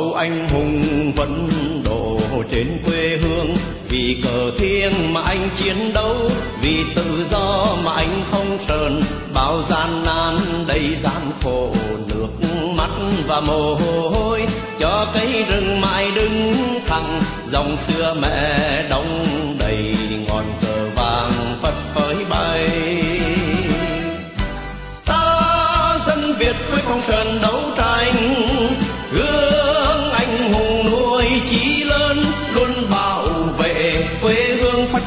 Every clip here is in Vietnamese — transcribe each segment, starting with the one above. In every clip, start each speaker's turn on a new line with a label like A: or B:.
A: máu anh hùng vẫn đổ trên quê hương. Vì cờ thiêng mà anh chiến đấu, vì tự do mà anh không sờn. Bao gian nan đầy gian khổ, nước mắt và mồ hôi. Cho cây rừng mãi đứng thẳng, dòng xưa mẹ đông đầy ngọn cờ vàng phất phới bay. Ta dân việt với không sờn đấu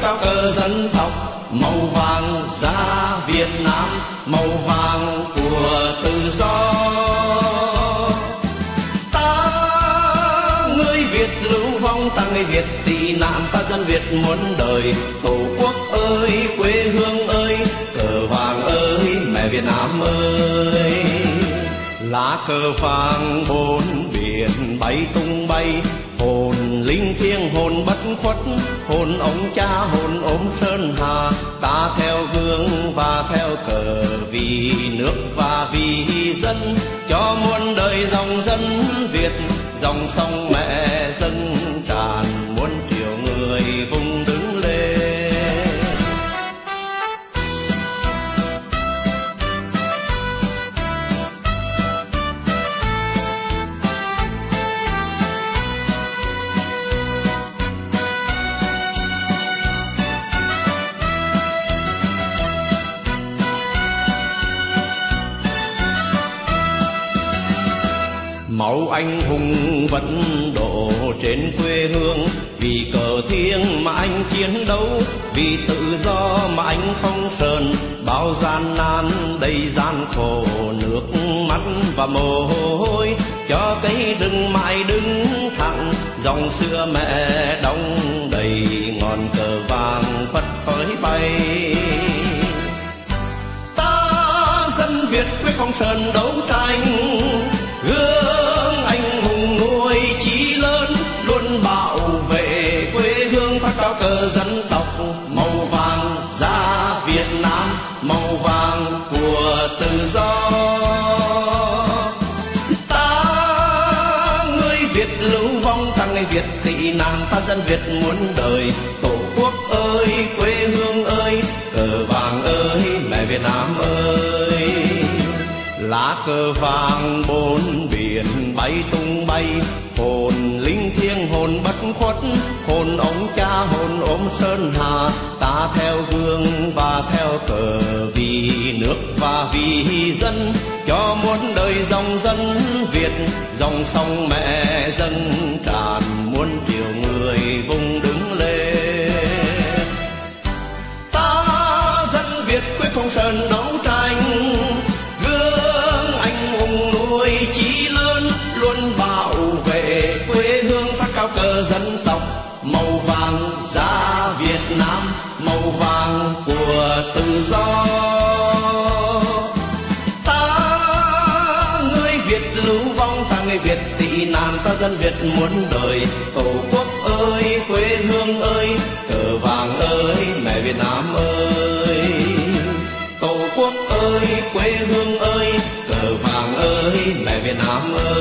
A: cao cờ dân tộc, màu vàng da Việt Nam, màu vàng của tự do. Ta người Việt lưu vong, ta người Việt tị nạn, ta dân Việt muốn đời. Tổ quốc ơi, quê hương ơi, cờ vàng ơi, mẹ Việt Nam ơi. Lá cờ vàng bốn biển bay tung bay, hồn linh thiêng hồn bất khuất, hồn ông cha hồn ôm sơn hà. Ta theo gương và theo cờ vì nước và vì dân, cho muôn đời dòng dân việt, dòng sông mẹ dâng tràn. Máu anh hùng vẫn đổ trên quê hương. Vì cờ thiêng mà anh chiến đấu, vì tự do mà anh không sờn. Bao gian nan đầy gian khổ, nước mắt và mồ hôi. Cho cây rừng mãi đứng thẳng, dòng xưa mẹ đông đầy ngọn cờ vàng phất phới bay. Ta dân việt quyết không sờn đấu tranh dân tộc màu vàng da Việt Nam, màu vàng của tự do. Ta, người Việt lưu vong, ta người Việt tị nạn, ta dân Việt muốn đời. Tổ quốc ơi, quê hương ơi, cờ vàng ơi, mẹ Việt Nam ơi. Lá cờ vàng bốn biển bay tung bay hồn khuất, hồn ông cha hồn ôm sơn hà. Ta theo gương và theo cờ vì nước và vì dân, cho muôn đời dòng dân việt, dòng sông mẹ dân tràn muôn triệu người vùng đứng lên ta dân việt quyết phong sơn đấu cao cờ dân tộc, màu vàng da Việt Nam, màu vàng của tự do. Ta người Việt lưu vong, ta người Việt tị nạn, ta dân Việt muốn đời. Tổ quốc ơi, quê hương ơi, cờ vàng ơi, mẹ Việt Nam ơi. Tổ quốc ơi, quê hương ơi, cờ vàng ơi, mẹ Việt Nam ơi.